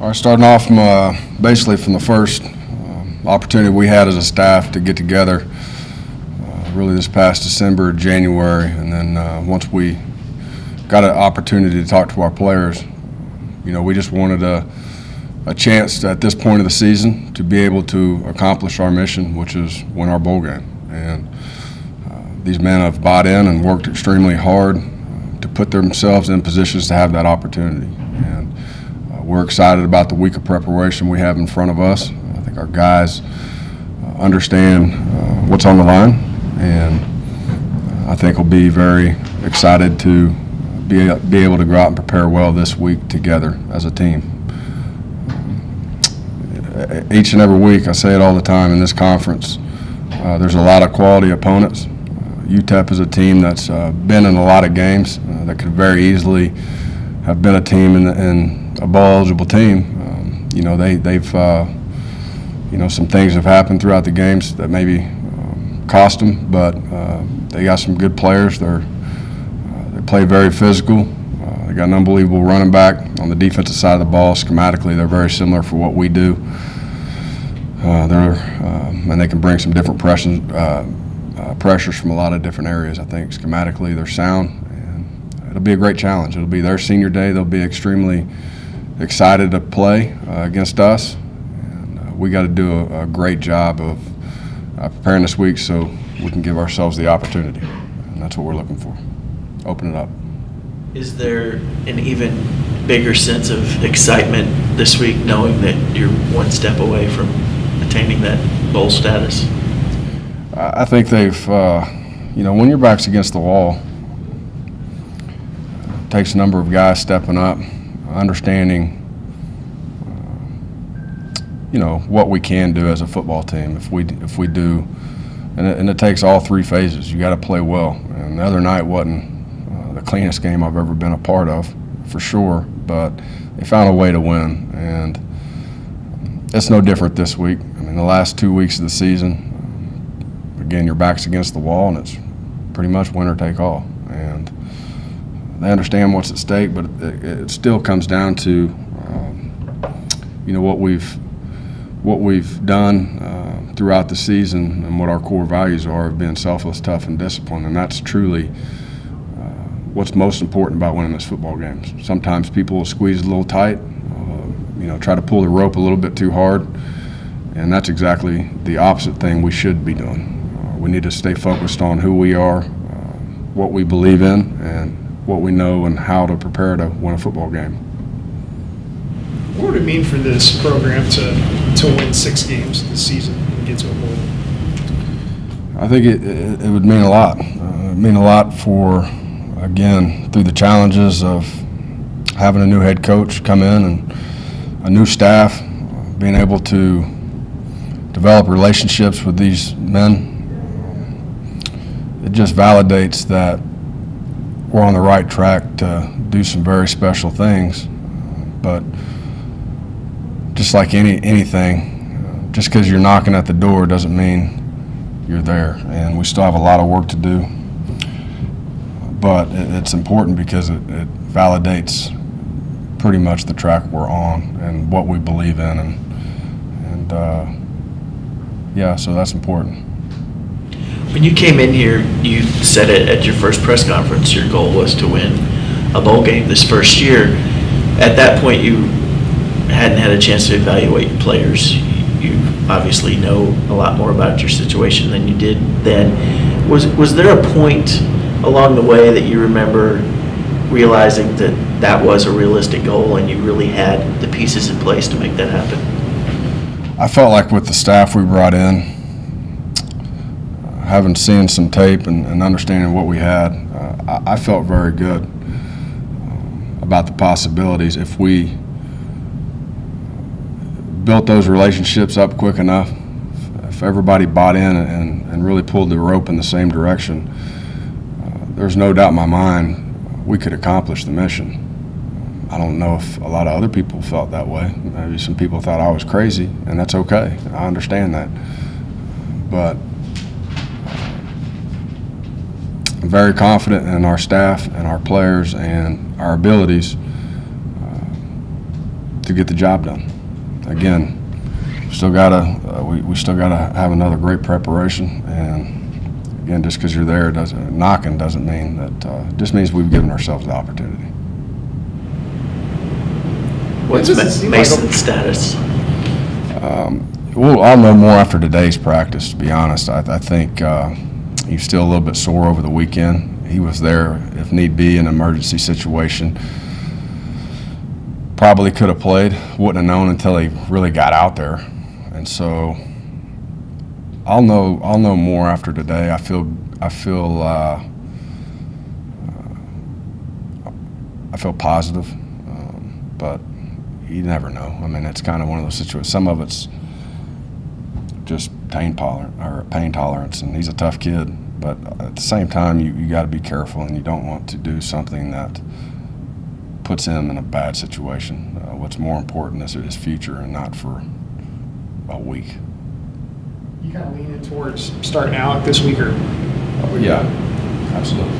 All right, starting off from, uh, basically from the first um, opportunity we had as a staff to get together, uh, really this past December, January, and then uh, once we got an opportunity to talk to our players, you know, we just wanted a, a chance at this point of the season to be able to accomplish our mission, which is win our bowl game. And uh, these men have bought in and worked extremely hard uh, to put themselves in positions to have that opportunity. And uh, we're excited about the week of preparation we have in front of us. I think our guys uh, understand uh, what's on the line, and I think we'll be very excited to be, be able to go out and prepare well this week together as a team. Uh, Each and every week, I say it all the time in this conference, uh, there's a lot of quality opponents. Uh, UTEP is a team that's uh, been in a lot of games that could very easily have been a team in, in a bowl eligible team. Um, you know, they, they've, uh, you know, some things have happened throughout the games that maybe um, cost them, but uh, they got some good players. They're, uh, they play very physical. Uh, they got an unbelievable running back on the defensive side of the ball. Schematically, they're very similar for what we do. Uh, they're, um, and they can bring some different pressures, uh, pressures from a lot of different areas. I think schematically they're sound, and it'll be a great challenge. It'll be their senior day. They'll be extremely excited to play uh, against us, and uh, we got to do a, a great job of uh, preparing this week so we can give ourselves the opportunity, and that's what we're looking for. Open it up. Is there an even bigger sense of excitement this week, knowing that you're one step away from attaining that bowl status? I think they've, uh, you know, when your back's against the wall, takes a number of guys stepping up, understanding, uh, you know, what we can do as a football team if we if we do, and it, and it takes all three phases. You got to play well. And the other night wasn't uh, the cleanest game I've ever been a part of, for sure. But they found a way to win, and it's no different this week. I mean, the last two weeks of the season, again, your back's against the wall, and it's pretty much winner take all. They understand what's at stake, but it, it still comes down to, um, you know, what we've what we've done uh, throughout the season and what our core values are of being selfless, tough, and disciplined, and that's truly uh, what's most important about winning this football game. Sometimes people will squeeze a little tight, uh, you know, try to pull the rope a little bit too hard, and that's exactly the opposite thing we should be doing. Uh, we need to stay focused on who we are, uh, what we believe in, and what we know and how to prepare to win a football game. What would it mean for this program to, to win six games this season and get to a bowl? I think it, it, it would mean a lot. Uh, it would mean a lot for, again, through the challenges of having a new head coach come in and a new staff, being able to develop relationships with these men. It just validates that we're on the right track to do some very special things. But just like any anything, just because you're knocking at the door doesn't mean you're there. And we still have a lot of work to do. But it, it's important because it, it validates pretty much the track we're on and what we believe in. And, and uh, yeah, so that's important. When you came in here, you said it at your first press conference, your goal was to win a bowl game this first year. At that point, you hadn't had a chance to evaluate your players. You obviously know a lot more about your situation than you did then. Was, was there a point along the way that you remember realizing that that was a realistic goal and you really had the pieces in place to make that happen? I felt like with the staff we brought in, having seen some tape and, and understanding what we had, uh, I, I felt very good um, about the possibilities if we built those relationships up quick enough, if everybody bought in and, and really pulled the rope in the same direction, uh, there's no doubt in my mind we could accomplish the mission. I don't know if a lot of other people felt that way. Maybe some people thought I was crazy, and that's okay. I understand that. But I'm very confident in our staff and our players and our abilities uh, to get the job done. Again, still gotta uh, we, we still gotta have another great preparation and again just because you're there doesn't knocking doesn't mean that uh, just means we've given ourselves the opportunity. What's It doesn't Ma- seem like a- Mason's status? Well, I'll know more after today's practice. To be honest, I, I think uh, he's still a little bit sore over the weekend. He was there if need be in an emergency situation. Probably could have played. Wouldn't have known until he really got out there, and so I'll know. I'll know more after today. I feel. I feel. Uh, I feel positive, um, but you never know. I mean, it's kind of one of those situations. Some of it's just pain tolerant or pain tolerance, and he's a tough kid. But at the same time, you, you got to be careful, and you don't want to do something that puts him in a bad situation. Uh, what's more important is his future, and not for a week. You kind of leaning towards starting out this week or? Yeah, absolutely.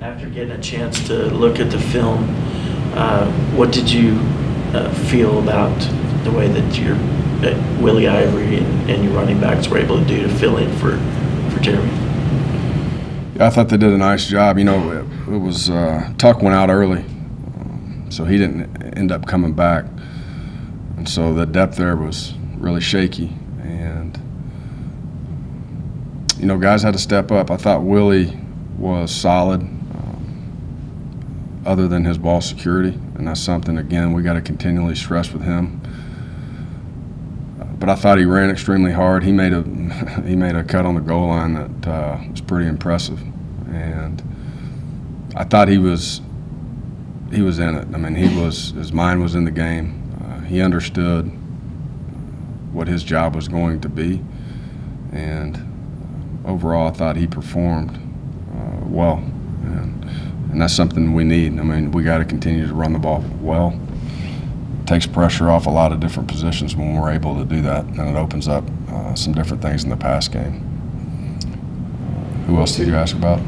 After getting a chance to look at the film, uh, what did you uh, feel about the way that your that Willy Ivery and, and your running backs were able to do to fill in for for Jeremy? I thought they did a nice job. You know, it, it was uh, Tuck went out early, so he didn't end up coming back, and so the depth there was really shaky. And you know, guys had to step up. I thought Willie was solid, um, other than his ball security, and that's something again we got to continually stress with him. But I thought he ran extremely hard. He made a he made a cut on the goal line that uh, was pretty impressive, and I thought he was he was in it. I mean, he was his mind was in the game. Uh, he understood what his job was going to be, and overall, I thought he performed uh, well, and and that's something we need. I mean, we got to continue to run the ball well. Takes pressure off a lot of different positions when we're able to do that, and it opens up uh, some different things in the pass game. Who else did you ask about?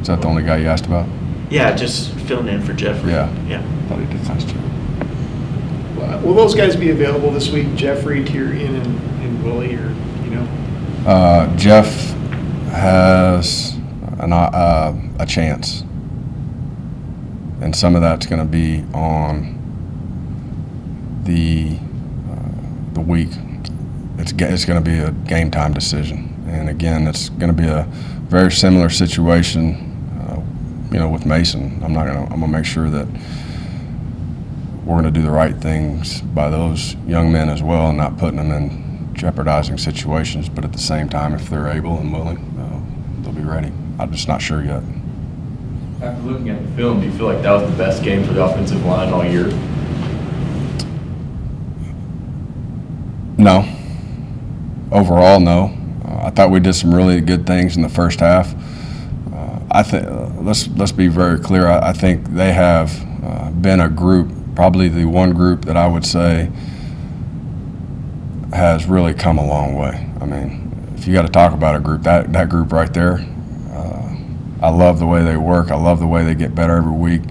Is that the only guy you asked about? Yeah, just filling in for Jeffrey. Yeah. Yeah. thought he did a nice job. Will those guys be available this week, Jeffrey, Tyrion, and, and Willie, or, you know? Uh, Jeff has an, uh, a chance, and some of that's going to be on the uh, the week. It's it's going to be a game time decision, and again, it's going to be a very similar situation, uh, you know, with Mason. I'm not going to. I'm going to make sure that we're going to do the right things by those young men as well, and not putting them in jeopardizing situations. But at the same time, if they're able and willing, uh, they'll be ready. I'm just not sure yet. After looking at the film, do you feel like that was the best game for the offensive line all year? No. Overall, no. Uh, I thought we did some really good things in the first half. Uh, I think uh, let's let's be very clear. I, I think they have uh, been a group, probably the one group that I would say has really come a long way. I mean, if you got to talk about a group, that that group right there. Uh, I love the way they work. I love the way they get better every week.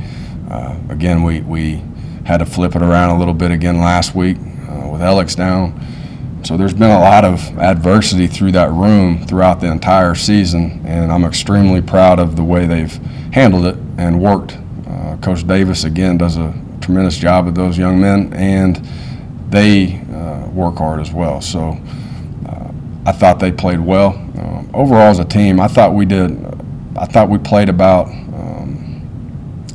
Again, we we had to flip it around a little bit again last week uh, with Alex down. So there's been a lot of adversity through that room throughout the entire season, and I'm extremely proud of the way they've handled it and worked. Uh, Coach Davis again does a tremendous job with those young men, and they uh, work hard as well. So uh, I thought they played well. Um, overall, as a team, I thought we did. I thought we played about. Um,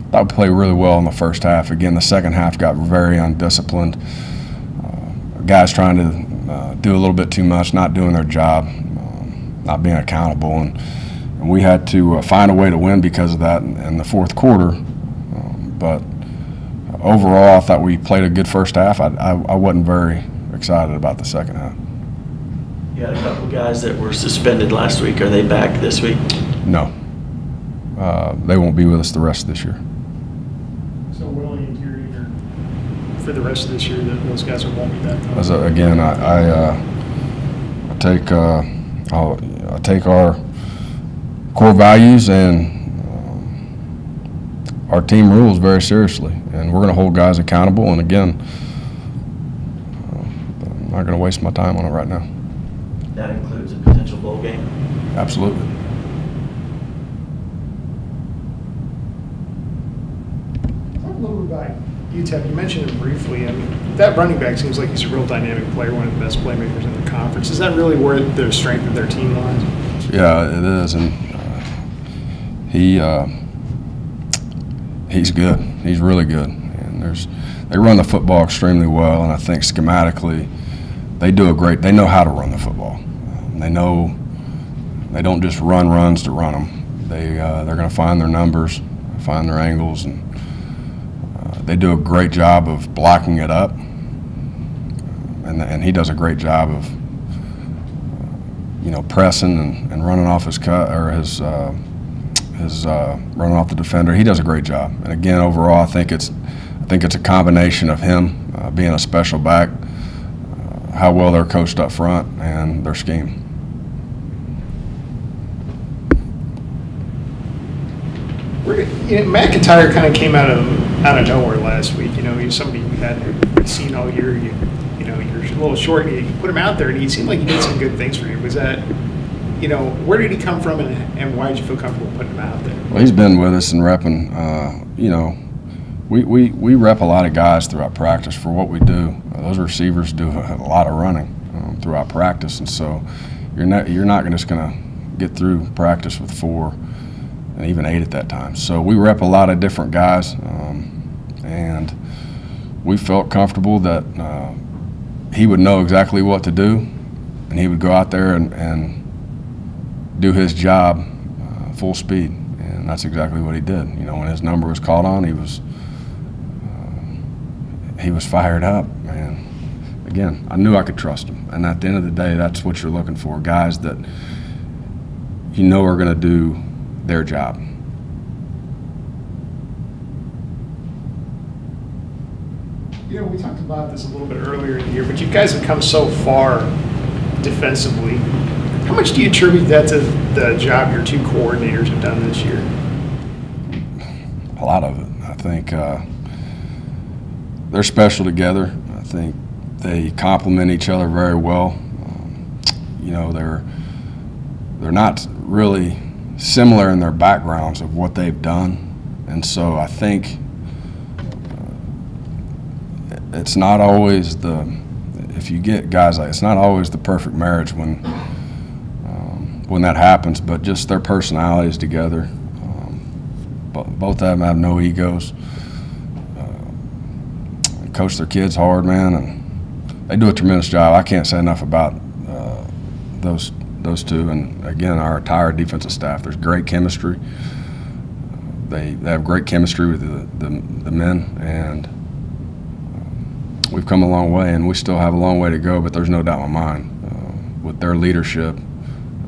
I thought we played really well in the first half. Again, the second half got very undisciplined. Uh, guys trying to uh, do a little bit too much, not doing their job, um, not being accountable, and, and we had to uh, find a way to win because of that in, in the fourth quarter. Um, but overall, I thought we played a good first half. I, I, I wasn't very excited about the second half. You had a couple guys that were suspended last week. Are they back this week? No, uh, they won't be with us the rest of this year. So Willie and Tyrion are, for the rest of this year, that those guys are won't be back. no? As a, again, I, I, uh, I take uh, I'll, I take our core values and um, our team rules very seriously, and we're going to hold guys accountable. And again, uh, I'm not going to waste my time on it right now. That includes a potential bowl game? Absolutely. Talk a little bit about UTEP. You mentioned him briefly. I mean, that running back seems like he's a real dynamic player, one of the best playmakers in the conference. Is that really where the strength of their team lies? Yeah, it is, and uh, he uh, he's good. He's really good, and there's they run the football extremely well, and I think schematically they do a great. They know how to run the football. Um, they know they don't just run runs to run them. They uh, they're going to find their numbers, find their angles, and they do a great job of blocking it up. And, and he does a great job of you know, pressing and, and running off his cut or his uh, his uh, running off the defender. He does a great job. And again, overall, I think it's I think it's a combination of him uh, being a special back, uh, how well they're coached up front, and their scheme. McIntyre kind of came out of out of nowhere last week. You know, he was somebody you hadn't seen all year. You, you know, you're a little short. You put him out there, and he seemed like he did some good things for you. Was that, you know, where did he come from, and, and why did you feel comfortable putting him out there? Well, he's been with us and repping. Uh, you know, we, we, we rep a lot of guys throughout practice for what we do. Uh, those receivers do a, lot of running um, throughout practice, and so you're not you're not just going to get through practice with four and even eight at that time. So we rep a lot of different guys, um, we felt comfortable that uh, he would know exactly what to do, and he would go out there and, and do his job uh, full speed, and that's exactly what he did. You know, when his number was called on, he was uh, he was fired up, and again, I knew I could trust him. And at the end of the day, that's what you're looking for: guys that you know are going to do their job. You know, we talked about this a little bit earlier in the year, but you guys have come so far defensively. How much do you attribute that to the job your two coordinators have done this year? a lot of it. I think uh, they're special together. I think they complement each other very well. Um, you know, they're they're not really similar in their backgrounds of what they've done, and so I think uh, it's not always the if you get guys like it's not always the perfect marriage when um, when that happens, but just their personalities together. Um, bo- both of them have no egos. Uh, coach their kids hard, man, and they do a tremendous job. I can't say enough about uh, those those two, and again, our entire defensive staff. There's great chemistry. They, they have great chemistry with the, the, the men, and we've come a long way, and we still have a long way to go. But there's no doubt in my mind, uh, with their leadership,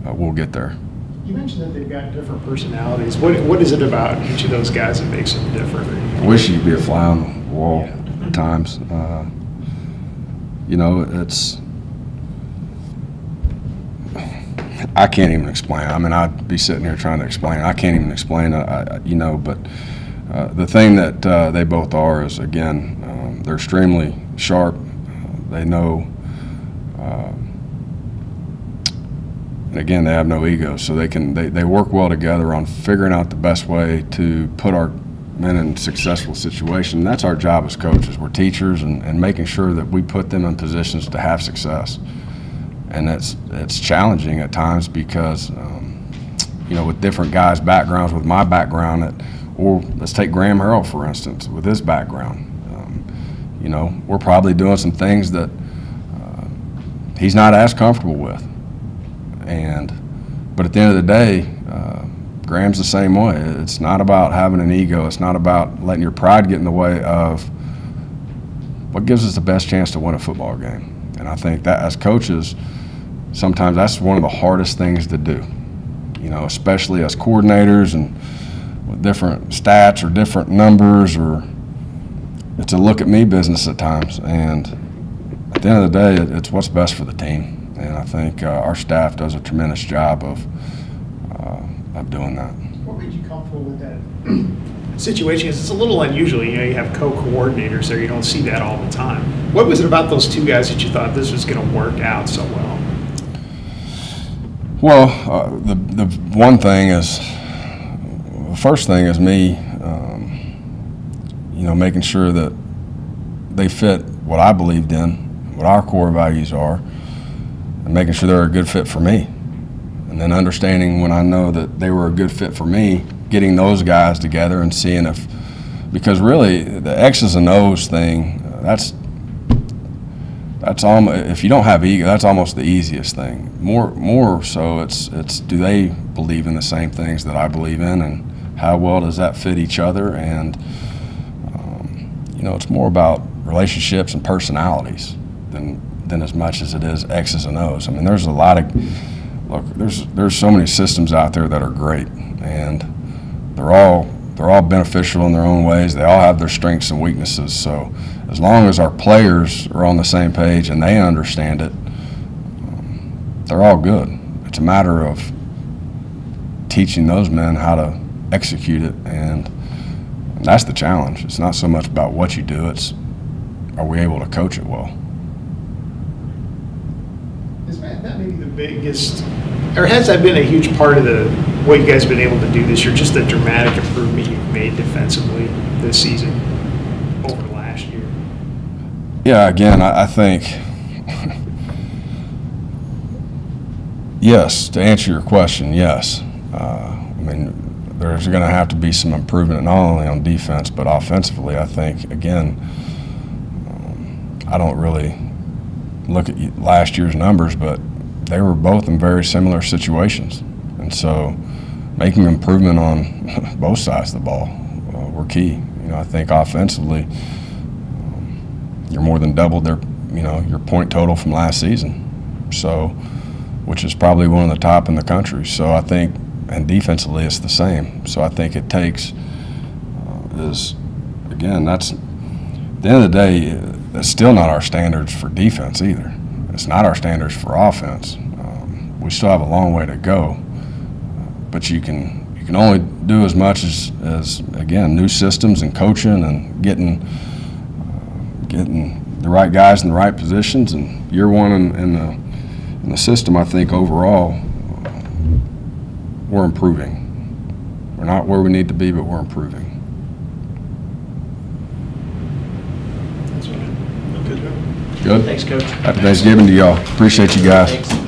uh, we'll get there. You mentioned that they've got different personalities. What what is it about each of those guys that makes them different? I wish you'd be a fly on the wall Yeah. at times. Uh, you know, it's. I can't even explain. I mean, I'd be sitting here trying to explain. I can't even explain. I, I- you know, but uh, the thing that uh, they both are is again, um, they're extremely sharp. They know. Uh, and again, they have no ego, so they can they, they work well together on figuring out the best way to put our men in successful situations. That's our job as coaches. We're teachers, and, and making sure that we put them in positions to have success. And that's it's challenging at times because um, you know with different guys' backgrounds, with my background, that, or let's take Graham Harrell for instance, with his background. You know, we're probably doing some things that uh, he's not as comfortable with. And but at the end of the day, uh, Graham's the same way. It's not about having an ego. It's not about letting your pride get in the way of what gives us the best chance to win a football game. And I think that as coaches, sometimes that's one of the hardest things to do. You know, especially as coordinators and with different stats or different numbers or it's a look at me business at times. And at the end of the day, it- it's what's best for the team. And I think uh, our staff does a tremendous job of, uh, of doing that. What made you comfortable with that situation is it's a little unusual. You know, you have co-coordinators there. You don't see that all the time. What was it about those two guys that you thought this was going to work out so well? Well, uh, the the one thing is, the first thing is me, know, making sure that they fit what I believed in, what our core values are, and making sure they're a good fit for me. And then understanding when I know that they were a good fit for me, getting those guys together and seeing if, because really the X's and O's thing, that's that's almost if you don't have ego, that's almost the easiest thing. More more so, it's it's do they believe in the same things that I believe in, and how well does that fit each other? And you know, it's more about relationships and personalities than than as much as it is X's and O's. I mean, there's a lot of look. There's there's so many systems out there that are great, and they're all they're all beneficial in their own ways. They all have their strengths and weaknesses. So as long as our players are on the same page and they understand it, um, they're all good. It's a matter of teaching those men how to execute it, and that's the challenge. It's not so much about what you do; it's are we able to coach it well. Is that, that maybe the biggest, or has that been a huge part of the what you guys have been able to do this year? Just the dramatic improvement you've made defensively this season over last year. Yeah, again, I, I think, yes, to answer your question, yes. Uh, I mean, there's going to have to be some improvement not only on defense, but offensively. I think, again, um, I don't really look at last year's numbers, but they were both in very similar situations. And so making improvement on both sides of the ball uh, were key. You know, I think offensively, you're more than doubled their, you know, your point total from last season. So, which is probably one of the top in the country. So I think, and defensively it's the same. So I think it takes uh, is, again, that's at the end of the day, uh, that's still not our standards for defense either. It's not our standards for offense. Um, we still have a long way to go, but you can you can only do as much as, as again new systems and coaching and getting getting the right guys in the right positions. And year one in, in the in the system, I think overall uh, we're improving. We're not where we need to be, but we're improving. That's right. Good. Good. Thanks, Coach. Happy Thanksgiving to y'all. Appreciate you guys. Thanks.